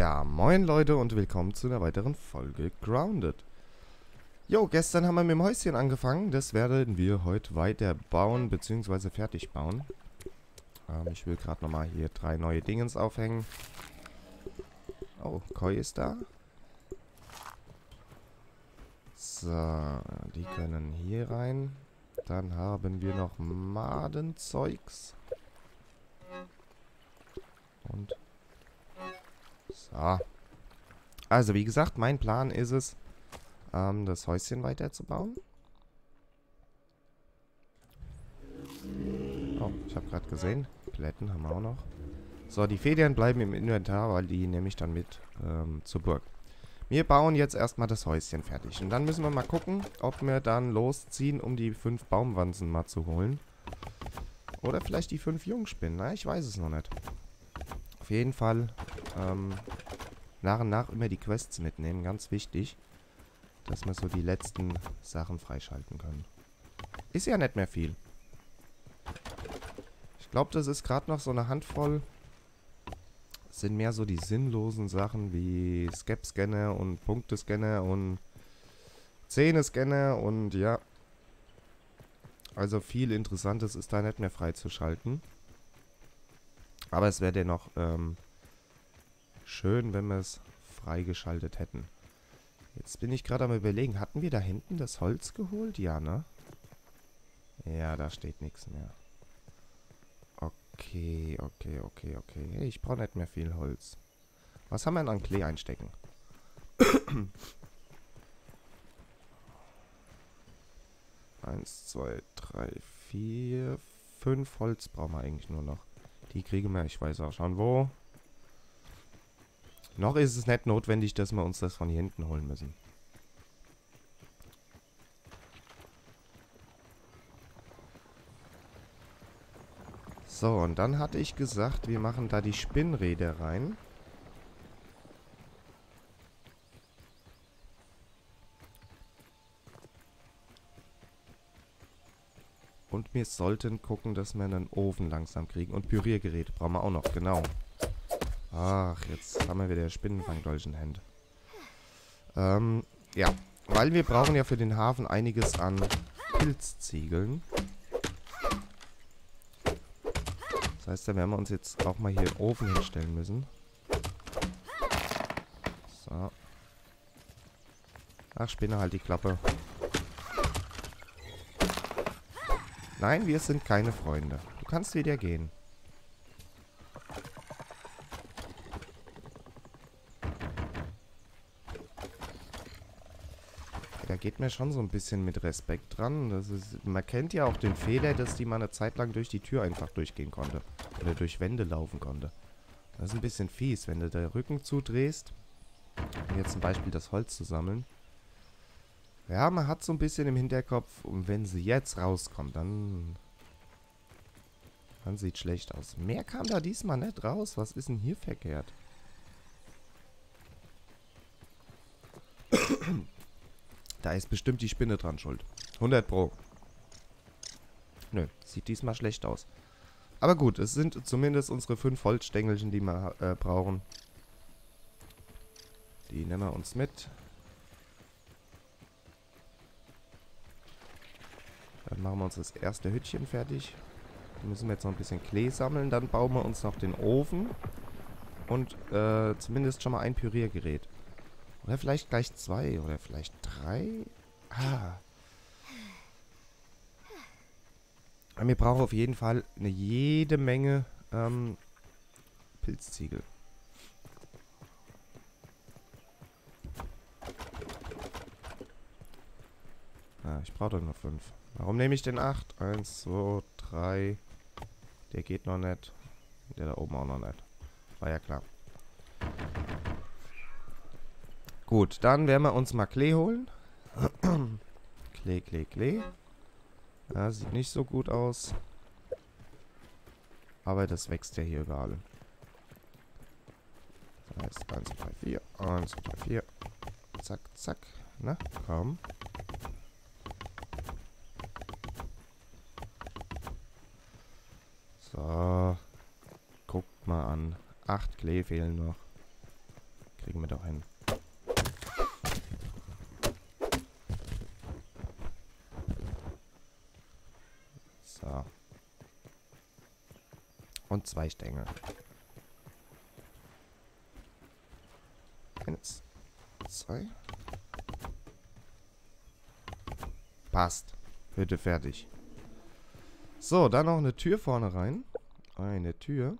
Ja, moin Leute und willkommen zu einer weiteren Folge Grounded. Jo, gestern haben wir mit dem Häuschen angefangen. Das werden wir heute weiter bauen, beziehungsweise fertig bauen. Ähm, ich will gerade nochmal hier drei neue Dingens aufhängen. Oh, Koi ist da. So, die können hier rein. Dann haben wir noch Madenzeugs. Und so. Also, wie gesagt, mein Plan ist es, ähm, das Häuschen weiterzubauen. Oh, ich habe gerade gesehen. Plätten haben wir auch noch. So, die Federn bleiben im Inventar, weil die nehme ich dann mit ähm, zur Burg. Wir bauen jetzt erstmal das Häuschen fertig. Und dann müssen wir mal gucken, ob wir dann losziehen, um die fünf Baumwanzen mal zu holen. Oder vielleicht die fünf Jungspinnen. Na, ich weiß es noch nicht. Jeden Fall ähm, nach und nach immer die Quests mitnehmen. Ganz wichtig, dass wir so die letzten Sachen freischalten können. Ist ja nicht mehr viel. Ich glaube, das ist gerade noch so eine Handvoll sind mehr so die sinnlosen Sachen wie Skep-Scanner und Punktescanner und Zähne-Scanner und ja. Also viel Interessantes ist da nicht mehr freizuschalten. Aber es wäre dennoch ähm, schön, wenn wir es freigeschaltet hätten. Jetzt bin ich gerade am überlegen, hatten wir da hinten das Holz geholt? Ja, ne? Ja, da steht nichts mehr. Okay, okay, okay, okay. Ich brauche nicht mehr viel Holz. Was haben wir denn an Klee einstecken? Eins, zwei, drei, vier, fünf Holz brauchen wir eigentlich nur noch. Die kriegen wir, ich weiß auch schon wo. Noch ist es nicht notwendig, dass wir uns das von hier hinten holen müssen. So, und dann hatte ich gesagt, wir machen da die Spinnräder rein. Wir sollten gucken, dass wir einen Ofen langsam kriegen. Und Püriergerät brauchen wir auch noch, genau. Ach, jetzt haben wir wieder Spinnenfangdolchenhand. Ähm, ja. Weil wir brauchen ja für den Hafen einiges an Pilzziegeln. heißt, da werden wir uns jetzt auch mal hier im Ofen hinstellen müssen. So. Ach, Spinne, halt die Klappe. Nein, wir sind keine Freunde. Du kannst wieder gehen. da geht mir schon so ein bisschen mit Respekt dran. Das ist, man kennt ja auch den Fehler, dass die mal eine Zeit lang durch die Tür einfach durchgehen konnte. Oder durch Wände laufen konnte. Das ist ein bisschen fies, wenn du der Rücken zudrehst, um jetzt zum Beispiel das Holz zu sammeln. Ja, man hat so ein bisschen im Hinterkopf, und wenn sie jetzt rauskommt, dann... Dann sieht schlecht aus. Mehr kam da diesmal nicht raus. Was ist denn hier verkehrt? Da ist bestimmt die Spinne dran schuld. 100 pro. Nö, sieht diesmal schlecht aus. Aber gut, es sind zumindest unsere fünf Holzstängelchen, die wir äh, brauchen. Die nehmen wir uns mit. Dann machen wir uns das erste Hütchen fertig. Da müssen wir jetzt noch ein bisschen Klee sammeln. Dann bauen wir uns noch den Ofen. Und äh, zumindest schon mal ein Püriergerät. Oder vielleicht gleich zwei oder vielleicht drei. Ah. Aber wir brauchen auf jeden Fall eine jede Menge ähm, Pilzziegel. Ah, ich brauche doch nur fünf. Warum nehme ich denn acht? Eins, zwei, drei. Der geht noch nicht. Der da oben auch noch nicht. War ja klar. Gut, dann werden wir uns mal Klee holen. Klee, Klee, Klee. Ja, sieht nicht so gut aus. Aber das wächst ja hier überall. Das heißt 1, 2, 3, 4. 1, 2, 3, 4. Zack, zack. Na, komm. So. Guckt mal an. Acht Klee fehlen noch. kriegen wir doch hin. So. Und zwei Stängel. Eins, zwei. Passt. Hütte fertig. So, dann noch eine Tür vorne rein. Eine Tür.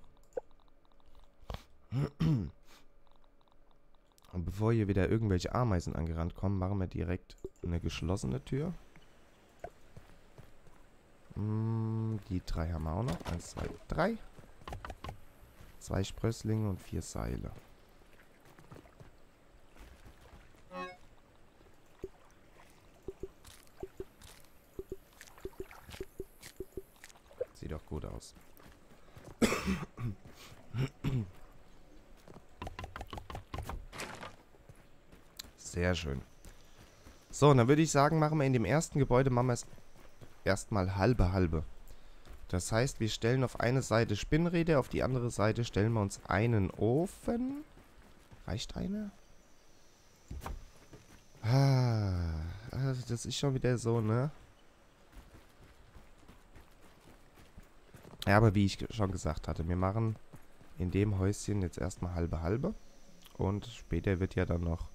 Und bevor hier wieder irgendwelche Ameisen angerannt kommen, machen wir direkt eine geschlossene Tür. Hm, die drei haben wir auch noch. Eins, zwei, drei. Zwei Sprösslinge und vier Seile. Sieht doch gut aus. Sehr schön. So, dann würde ich sagen, machen wir in dem ersten Gebäude, machen wir es erstmal halbe halbe. Das heißt, wir stellen auf eine Seite Spinnräder, auf die andere Seite stellen wir uns einen Ofen. Reicht einer? Ah, also das ist schon wieder so, ne? Ja, aber wie ich schon gesagt hatte, wir machen in dem Häuschen jetzt erstmal halbe halbe. Und später wird ja dann noch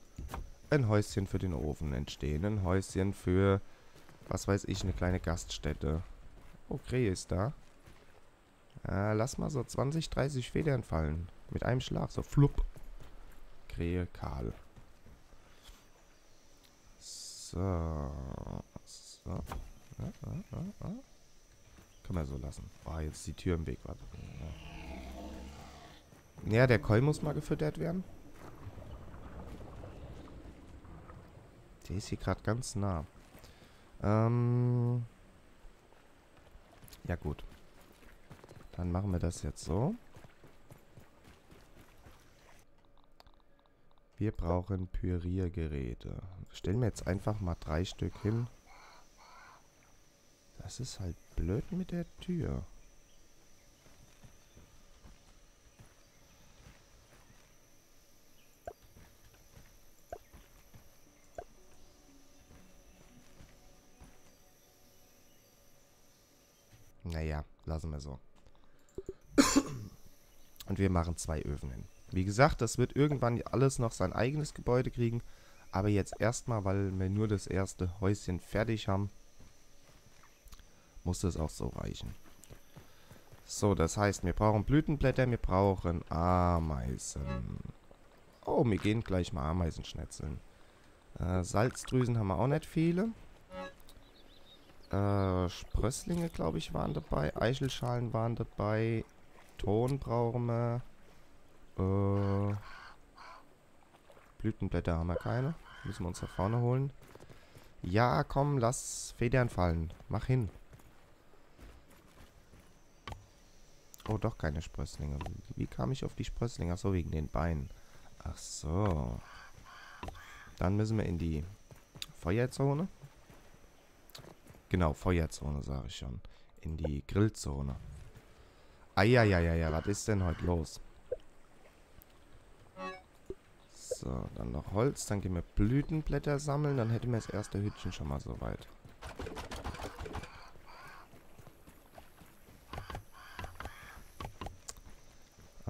ein Häuschen für den Ofen entstehen. Ein Häuschen für, was weiß ich, eine kleine Gaststätte. Oh, Krähe ist da. Äh, lass mal so 20, 30 Federn fallen. Mit einem Schlag, so flupp. Krähe kahl. So. So. Ja, ja, ja. Können wir so lassen. Oh, jetzt die Tür im Weg. Warte. Ja, der Koi muss mal gefüttert werden. Der ist hier gerade ganz nah. Ähm. Ja, gut. Dann machen wir das jetzt so. Wir brauchen Püriergeräte. Stellen wir jetzt einfach mal drei Stück hin. Das ist halt blöd mit der Tür. Naja, lassen wir so. Und wir machen zwei Öfen hin. Wie gesagt, das wird irgendwann alles noch sein eigenes Gebäude kriegen. Aber jetzt erstmal, weil wir nur das erste Häuschen fertig haben, muss das auch so reichen. So, das heißt, wir brauchen Blütenblätter, wir brauchen Ameisen. Oh, wir gehen gleich mal Ameisen schnetzeln. Äh, Salzdrüsen haben wir auch nicht viele. Äh, Sprösslinge, glaube ich, waren dabei. Eichelschalen waren dabei. Ton brauchen wir. Äh, Blütenblätter haben wir keine. Müssen wir uns da vorne holen. Ja, komm, lass Federn fallen. Mach hin. Oh, doch keine Sprösslinge. Wie kam ich auf die Sprösslinge? Ach so, wegen den Beinen. Ach so. Dann müssen wir in die Feuerzone. Genau, Feuerzone, sage ich schon. In die Grillzone. Eieieiei, was ist denn heute los? So, dann noch Holz. Dann gehen wir Blütenblätter sammeln. Dann hätten wir das erste Hütchen schon mal soweit.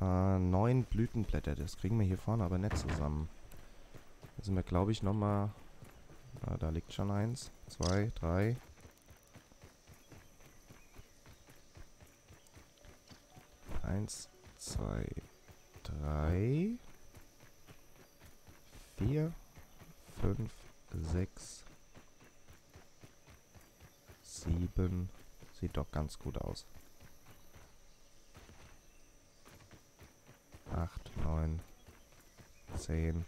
Äh, neun Blütenblätter. Das kriegen wir hier vorne aber nicht zusammen. Müssen wir, glaube ich, nochmal... Ah, da liegt schon eins. Zwei, drei. Eins, zwei, drei. Vier, fünf, sechs, sieben. Sieht doch ganz gut aus. 8, 9, 10,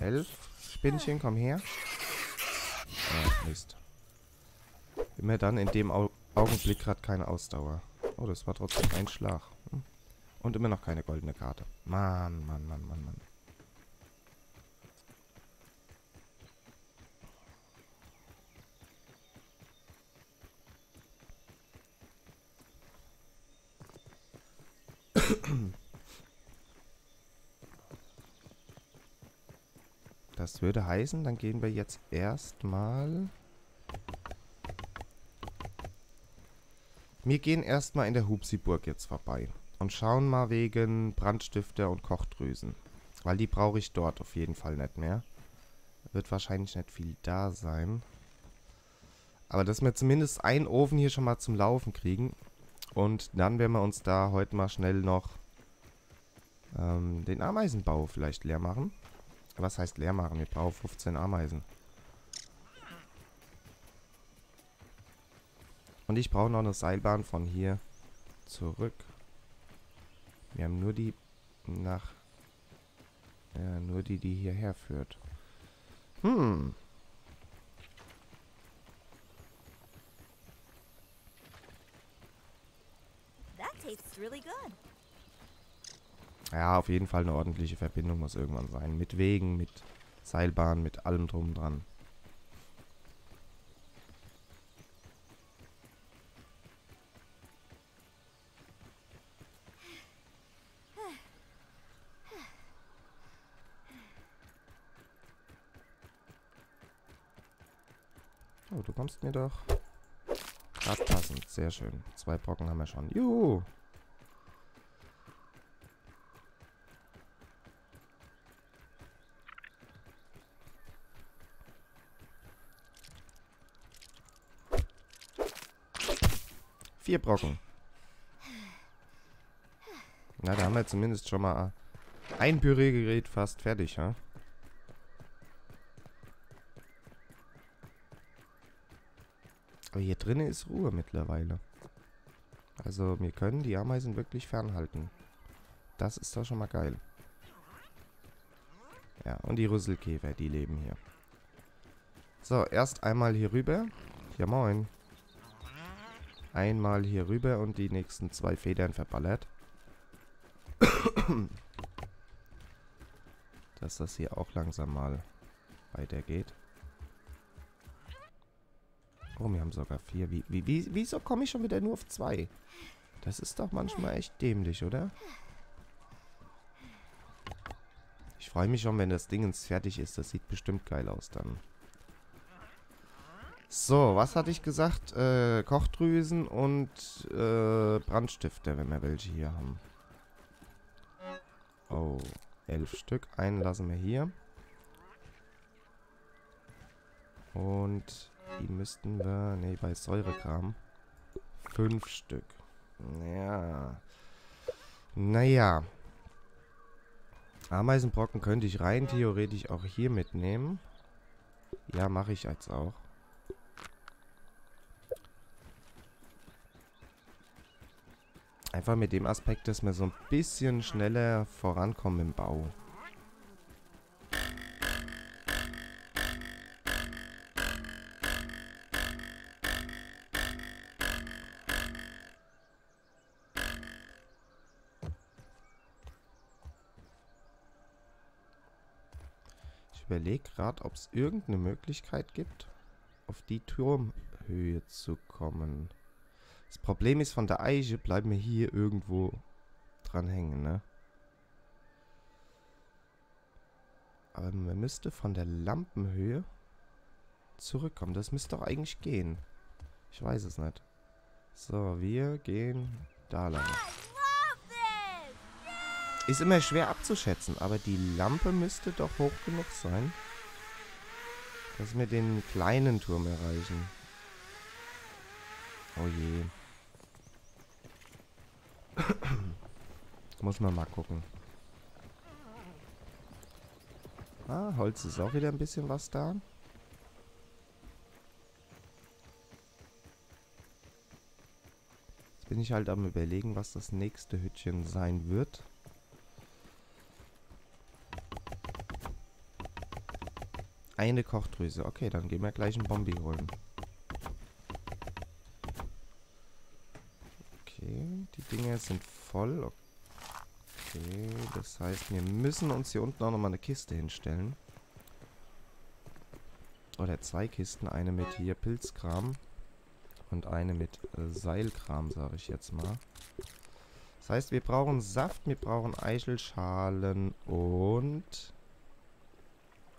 11. Spinnchen, komm her. Ah, Mist. Immer dann in dem Au Augenblick gerade keine Ausdauer. Oh, das war trotzdem ein Schlag. Hm? Und immer noch keine goldene Karte. Mann, Mann, Mann, Mann, Mann. Das würde heißen, dann gehen wir jetzt erstmal Wir gehen erstmal in der Hupsiburg jetzt vorbei. Und schauen mal wegen Brandstifter und Kochdrüsen. Weil die brauche ich dort auf jeden Fall nicht mehr. Wird wahrscheinlich nicht viel da sein. Aber dass wir zumindest einen Ofen hier schon mal zum Laufen kriegen. Und dann werden wir uns da heute mal schnell noch ähm, den Ameisenbau vielleicht leer machen. Was heißt leer machen? Wir brauchen 15 Ameisen. Und ich brauche noch eine Seilbahn von hier zurück. Wir haben nur die nach... Ja, nur die, die hierher führt. Hm. ja, auf jeden Fall eine ordentliche Verbindung muss irgendwann sein. Mit Wegen, mit Seilbahn, mit allem drum dran. Oh, du kommst mir doch. Gerade passend. Sehr schön. Zwei Brocken haben wir schon. Juhu. Vier Brocken. Na, da haben wir zumindest schon mal ein Püreegerät fast fertig, ja? Hier drinnen ist Ruhe mittlerweile. Also wir können die Ameisen wirklich fernhalten. Das ist doch schon mal geil. Ja, und die Rüsselkäfer, die leben hier. So, erst einmal hier rüber. Ja, moin. Einmal hier rüber und die nächsten zwei Federn verballert. Dass das hier auch langsam mal weitergeht. Oh, wir haben sogar vier. Wie, wie, wie, wieso komme ich schon wieder nur auf zwei? Das ist doch manchmal echt dämlich, oder? Ich freue mich schon, wenn das Ding fertig ist. Das sieht bestimmt geil aus dann. So, was hatte ich gesagt? Äh, Kochdrüsen und äh, Brandstifter, wenn wir welche hier haben. Oh, elf Stück. Einen lassen wir hier. Und die müssten wir... Ne, bei Säurekram. Fünf Stück. Ja. Naja. Ameisenbrocken könnte ich rein theoretisch auch hier mitnehmen. Ja, mache ich jetzt auch. Einfach mit dem Aspekt, dass wir so ein bisschen schneller vorankommen im Bau. Gerade, ob es irgendeine Möglichkeit gibt, auf die Turmhöhe zu kommen. Das Problem ist, von der Eiche bleiben wir hier irgendwo dran hängen, ne? Aber man müsste von der Lampenhöhe zurückkommen. Das müsste doch eigentlich gehen. Ich weiß es nicht. So, wir gehen da lang. Ist immer schwer abzuschätzen, aber die Lampe müsste doch hoch genug sein, dass wir den kleinen Turm erreichen. Oh je. Muss man mal gucken. Ah, Holz ist auch wieder ein bisschen was da. Jetzt bin ich halt am überlegen, was das nächste Hütchen sein wird. Eine Kochdrüse. Okay, dann gehen wir gleich einen Bombi holen. Okay, die Dinge sind voll. Okay, das heißt, wir müssen uns hier unten auch nochmal eine Kiste hinstellen. Oder zwei Kisten. Eine mit hier Pilzkram. Und eine mit äh, Seilkram, sage ich jetzt mal. Das heißt, wir brauchen Saft, wir brauchen Eichelschalen und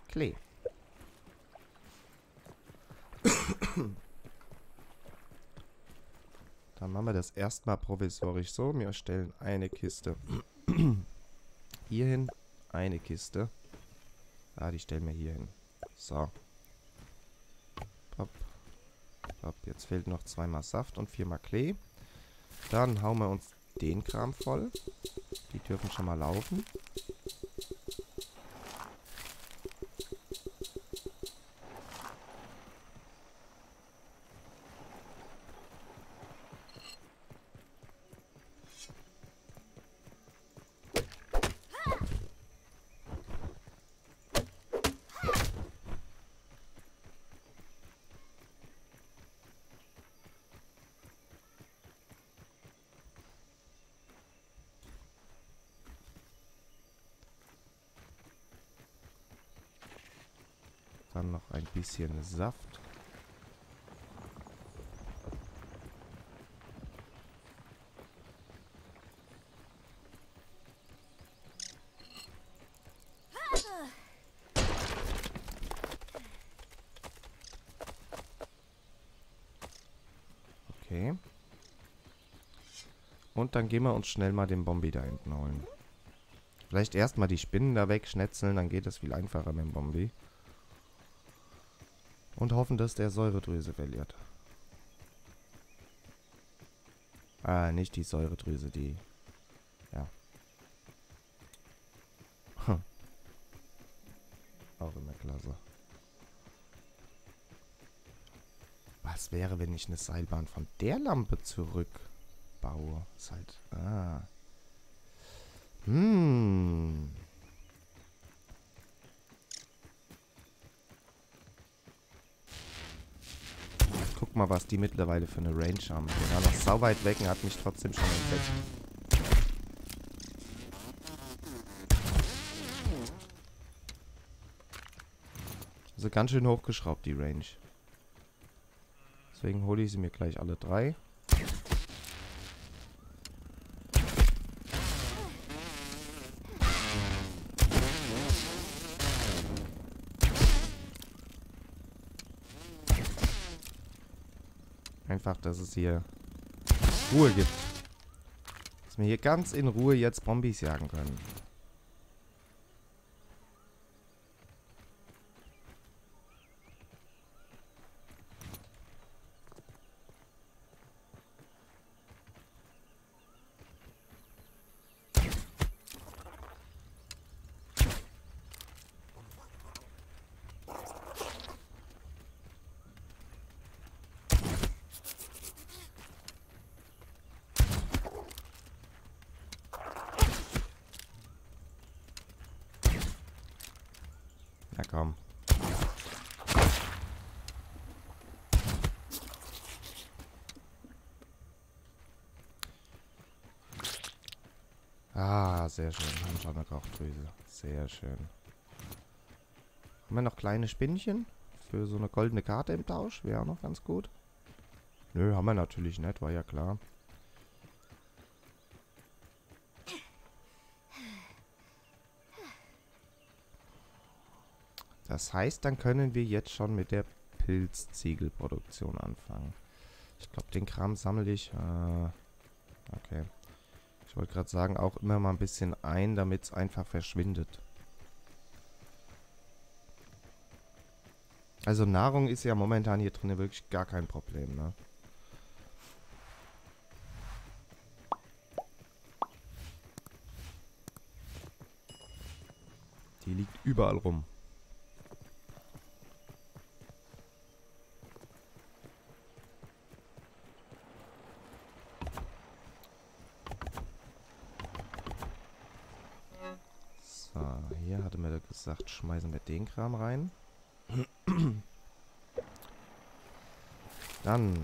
Klee. Dann machen wir das erstmal provisorisch so. Wir stellen eine Kiste hier hin, eine Kiste. Ah, die stellen wir hier hin. So. Hopp. Hopp. Jetzt fehlt noch zweimal Saft und viermal Klee. Dann hauen wir uns den Kram voll. Die dürfen schon mal laufen. Dann bisschen Saft. Okay. Und dann gehen wir uns schnell mal den Bombi da hinten holen. Vielleicht erstmal die Spinnen da wegschnetzeln, dann geht das viel einfacher mit dem Bombi. Und hoffen, dass der Säuredrüse verliert. Ah, nicht die Säuredrüse, die... Ja. Hm. Auch immer klasse. Was wäre, wenn ich eine Seilbahn von der Lampe zurückbaue? Ist halt... Ah. Hm. Guck mal, was die mittlerweile für eine Range haben. Die waren noch sau weit weg und hat mich trotzdem schon entdeckt. Also ganz schön hochgeschraubt, die Range. Deswegen hole ich sie mir gleich alle drei. Einfach, dass es hier Ruhe gibt. Dass wir hier ganz in Ruhe jetzt Bombis jagen können. Na komm. Ah, sehr schön. Haben schon eine Rauchdrüse. Sehr schön. Haben wir noch kleine Spinnchen? Für so eine goldene Karte im Tausch? Wäre auch noch ganz gut. Nö, haben wir natürlich nicht. War ja klar. Das heißt, dann können wir jetzt schon mit der Pilzziegelproduktion anfangen. Ich glaube, den Kram sammle ich. Äh, okay. Wollte gerade sagen, auch immer mal ein bisschen ein, damit es einfach verschwindet. Also Nahrung ist ja momentan hier drin wirklich gar kein Problem, ne? Die liegt überall rum. So, hier hatte mir gesagt, schmeißen wir den Kram rein. Dann.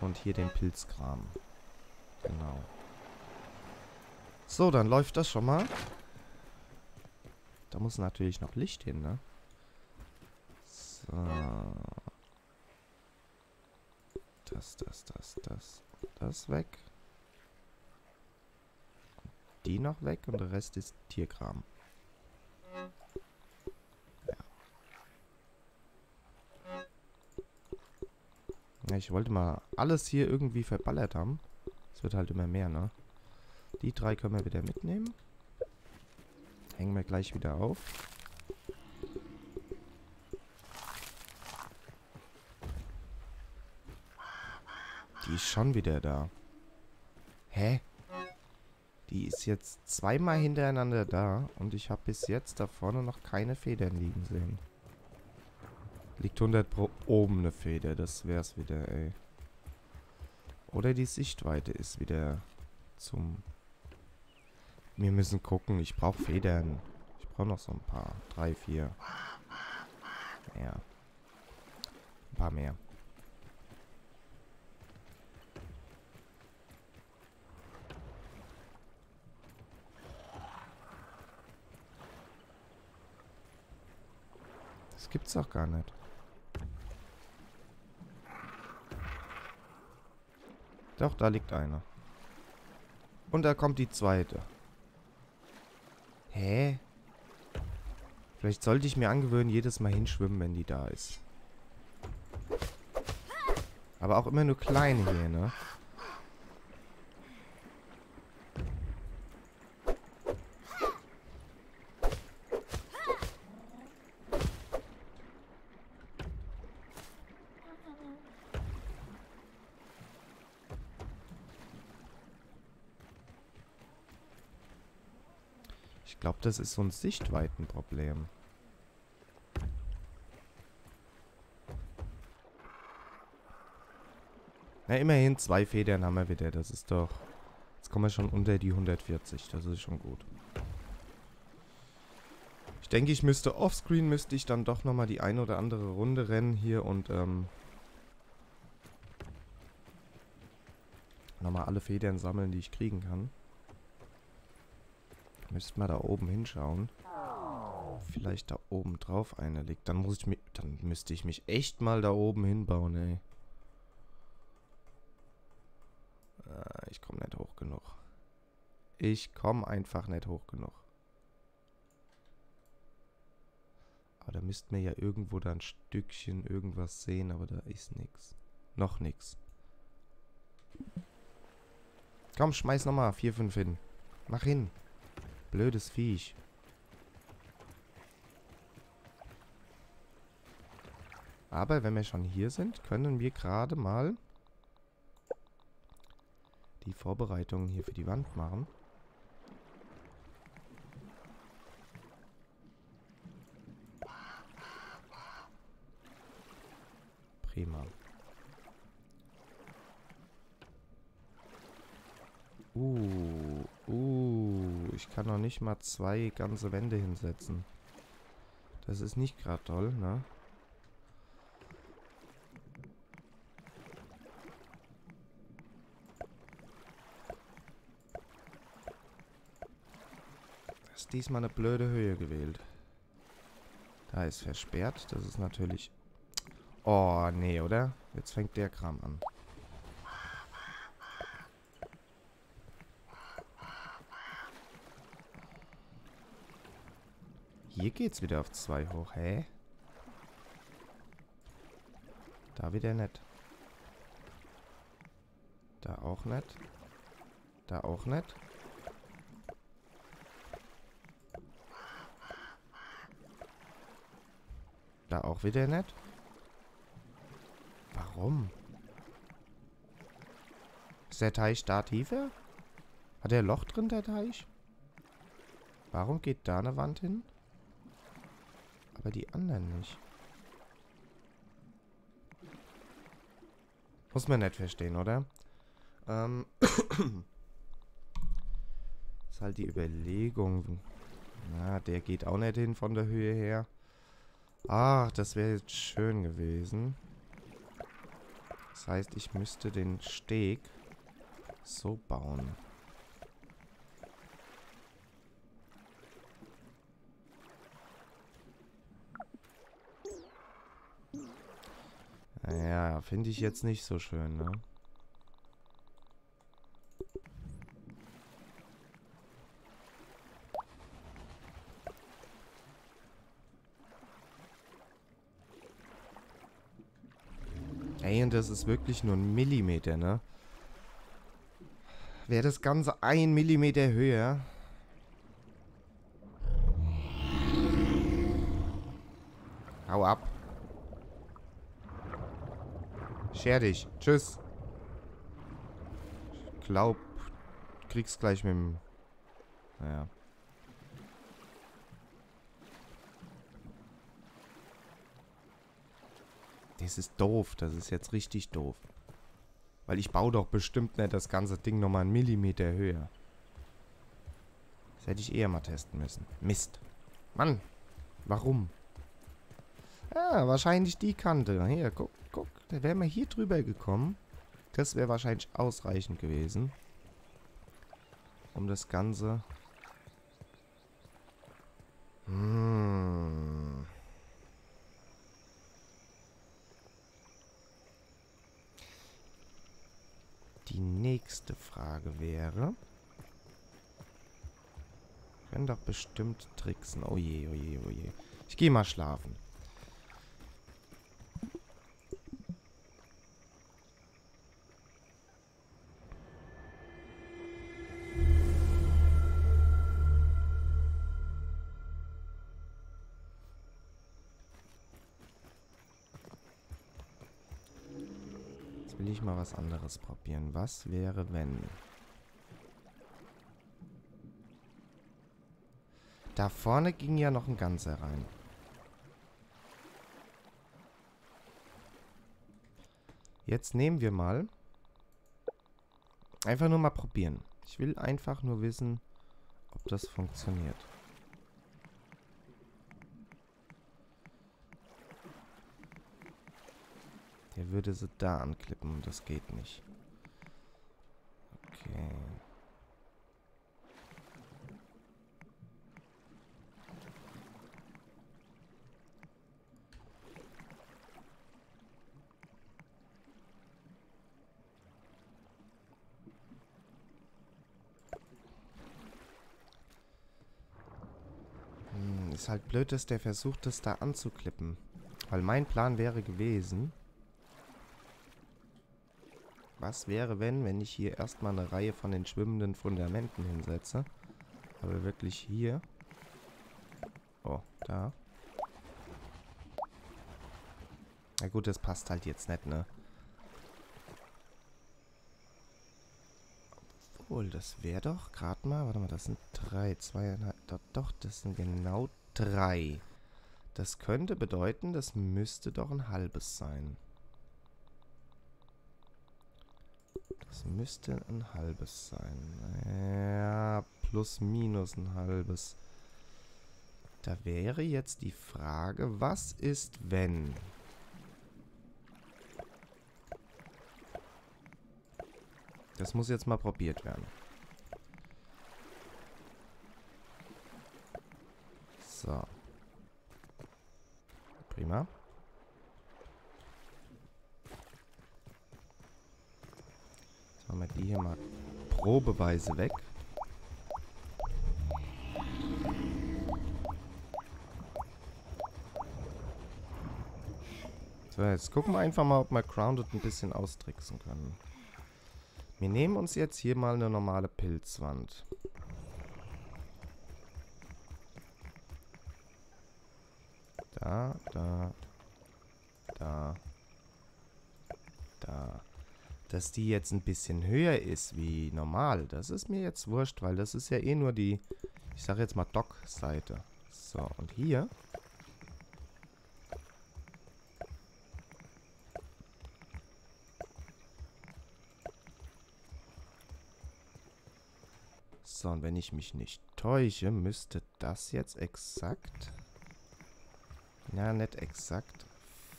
Und hier den Pilzkram. Genau. So, dann läuft das schon mal. Da muss natürlich noch Licht hin, ne? So. Das, das, das, das. Das weg. Die noch weg und der Rest ist Tierkram. Ja, ich wollte mal alles hier irgendwie verballert haben. Es wird halt immer mehr, ne? Die drei können wir wieder mitnehmen. Hängen wir gleich wieder auf. Die ist schon wieder da. Hä? Die ist jetzt zweimal hintereinander da und ich habe bis jetzt da vorne noch keine Federn liegen sehen. Liegt 100 pro oben eine Feder, das wär's wieder, ey. Oder die Sichtweite ist wieder zum... Wir müssen gucken, ich brauche Federn. Ich brauche noch so ein paar. Drei, vier. Ja. Ein paar mehr. Gibt's doch gar nicht. Doch, da liegt einer. Und da kommt die zweite. Hä? Vielleicht sollte ich mir angewöhnen, jedes Mal hinschwimmen, wenn die da ist. Aber auch immer nur kleine hier, ne? Ich glaube, das ist so ein Sichtweitenproblem. Na, immerhin zwei Federn haben wir wieder. Das ist doch... Jetzt kommen wir schon unter die 140. Das ist schon gut. Ich denke, ich müsste offscreen, müsste ich dann doch nochmal die eine oder andere Runde rennen hier und, ähm... Nochmal alle Federn sammeln, die ich kriegen kann. Müsste mal da oben hinschauen. Vielleicht da oben drauf eine liegt. Dann muss ich mich. Dann müsste ich mich echt mal da oben hinbauen, ey. Ah, ich komme nicht hoch genug. Ich komme einfach nicht hoch genug. Aber da müssten wir ja irgendwo da ein Stückchen irgendwas sehen, aber da ist nichts. Noch nichts. Komm, schmeiß nochmal 4, 5 hin. Mach hin. Blödes Viech. Aber wenn wir schon hier sind, können wir gerade mal die Vorbereitungen hier für die Wand machen. Prima. Uh, ich kann noch nicht mal zwei ganze Wände hinsetzen. Das ist nicht gerade toll, ne? Das ist diesmal eine blöde Höhe gewählt. Da ist versperrt. Das ist natürlich... Oh, nee, oder? Jetzt fängt der Kram an. Hier geht's wieder auf zwei hoch. Hä? Da wieder nicht. Da auch nicht. Da auch nicht. Da auch wieder nicht. Warum? Ist der Teich da tiefer? Hat der Loch drin, der Teich? Warum geht da eine Wand hin? Aber die anderen nicht. Muss man nicht verstehen, oder? Ähm. ist halt die Überlegung. Na, der geht auch nicht hin von der Höhe her. Ach, das wäre jetzt schön gewesen. Das heißt, ich müsste den Steg so bauen. Ja, finde ich jetzt nicht so schön, ne? Ey, und das ist wirklich nur ein Millimeter, ne? Wäre das Ganze ein Millimeter höher. Dich. Tschüss. Ich glaub, kriegst gleich mit dem... Naja. Das ist doof. Das ist jetzt richtig doof. Weil ich baue doch bestimmt nicht das ganze Ding nochmal einen Millimeter höher. Das hätte ich eher mal testen müssen. Mist. Mann. Warum? Ja, wahrscheinlich die Kante. Hier, guck, guck. Da wären wir hier drüber gekommen. Das wäre wahrscheinlich ausreichend gewesen. Um das Ganze... Hm... Die nächste Frage wäre... Können doch bestimmt tricksen. Oh je, oh je, oh je. Ich gehe mal schlafen. Will ich mal was anderes probieren. Was wäre, wenn... Da vorne ging ja noch ein ganzer rein. Jetzt nehmen wir mal... Einfach nur mal probieren. Ich will einfach nur wissen, ob das funktioniert. Der würde sie da anklippen das geht nicht. Okay. Hm, ist halt blöd, dass der versucht, das da anzuklippen. Weil mein Plan wäre gewesen, was wäre, wenn, wenn ich hier erstmal eine Reihe von den schwimmenden Fundamenten hinsetze? Aber wirklich hier. Oh, da. Na gut, das passt halt jetzt nicht, ne? Obwohl, das wäre doch gerade mal... Warte mal, das sind drei, zweieinhalb... Doch, doch, das sind genau drei. Das könnte bedeuten, das müsste doch ein halbes sein. Das müsste ein halbes sein. Ja, plus minus ein halbes. Da wäre jetzt die Frage, was ist, wenn... Das muss jetzt mal probiert werden. So. Prima. Machen wir die hier mal probeweise weg. So, jetzt gucken wir einfach mal, ob wir Grounded ein bisschen austricksen können. Wir nehmen uns jetzt hier mal eine normale Pilzwand. Da, da, da, da. Dass die jetzt ein bisschen höher ist wie normal, das ist mir jetzt wurscht, weil das ist ja eh nur die, ich sage jetzt mal Dock-Seite. So, und hier... So, und wenn ich mich nicht täusche, müsste das jetzt exakt... Ja, nicht exakt.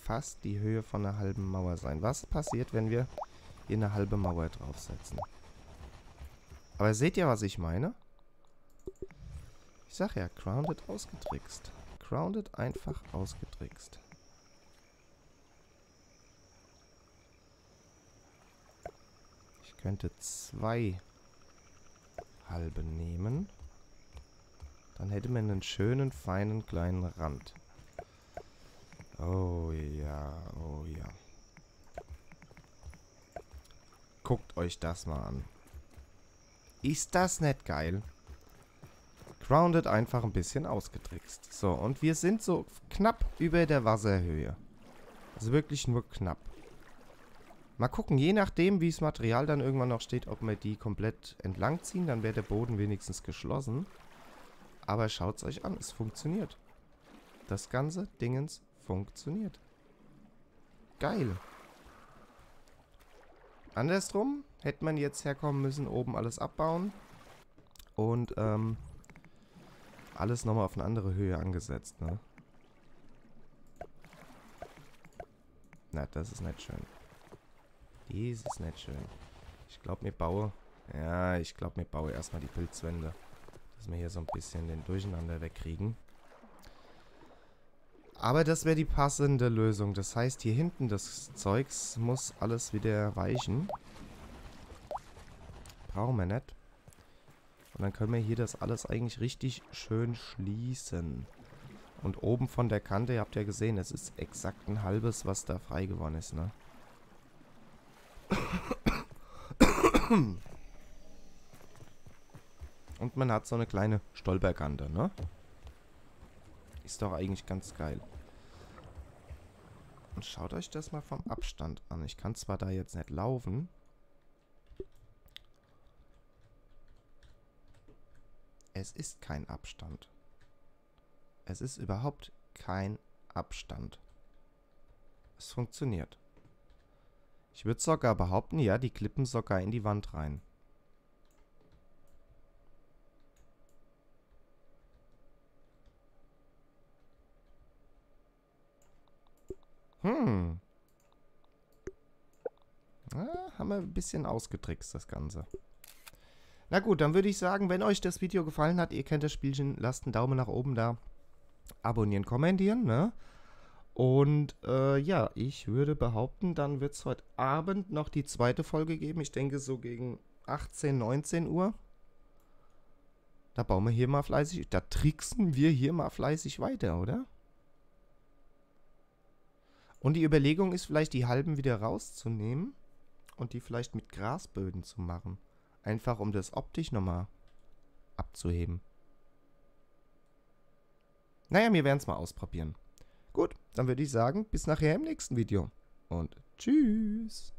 Fast die Höhe von einer halben Mauer sein. Was passiert, wenn wir hier eine halbe Mauer draufsetzen. Aber seht ihr, was ich meine? Ich sag ja, Grounded ausgetrickst. Grounded einfach ausgetrickst. Ich könnte zwei halbe nehmen. Dann hätte man einen schönen, feinen, kleinen Rand. Oh ja, oh ja. Guckt euch das mal an. Ist das nicht geil? Grounded einfach ein bisschen ausgetrickst. So, und wir sind so knapp über der Wasserhöhe. Also wirklich nur knapp. Mal gucken, je nachdem, wie das Material dann irgendwann noch steht, ob wir die komplett entlang ziehen, dann wäre der Boden wenigstens geschlossen. Aber schaut es euch an, es funktioniert. Das ganze Dingens funktioniert. Geil. Andersrum hätte man jetzt herkommen müssen, oben alles abbauen und ähm, alles nochmal auf eine andere Höhe angesetzt, ne? Na, das ist nicht schön. Dies ist nicht schön. Ich glaube, mir baue... Ja, ich glaube, mir baue erstmal die Pilzwände. Dass wir hier so ein bisschen den Durcheinander wegkriegen. Aber das wäre die passende Lösung. Das heißt, hier hinten des Zeugs muss alles wieder weichen. Brauchen wir nicht. Und dann können wir hier das alles eigentlich richtig schön schließen. Und oben von der Kante, ihr habt ja gesehen, es ist exakt ein halbes, was da frei geworden ist, ne? Und man hat so eine kleine Stolperkante, ne? Ist doch eigentlich ganz geil. Und schaut euch das mal vom Abstand an. Ich kann zwar da jetzt nicht laufen. Es ist kein Abstand. Es ist überhaupt kein Abstand. Es funktioniert. Ich würde sogar behaupten, ja, die klippen sogar in die Wand rein. Hm. Na, haben wir ein bisschen ausgetrickst, das Ganze. Na gut, dann würde ich sagen, wenn euch das Video gefallen hat, ihr kennt das Spielchen, lasst einen Daumen nach oben da. Abonnieren, kommentieren, ne? Und äh, ja, ich würde behaupten, dann wird es heute Abend noch die zweite Folge geben. Ich denke so gegen 18, 19 Uhr. Da bauen wir hier mal fleißig, da tricksen wir hier mal fleißig weiter, oder? Und die Überlegung ist vielleicht, die halben wieder rauszunehmen und die vielleicht mit Grasböden zu machen. Einfach um das optisch nochmal abzuheben. Naja, wir werden es mal ausprobieren. Gut, dann würde ich sagen, bis nachher im nächsten Video. Und tschüss.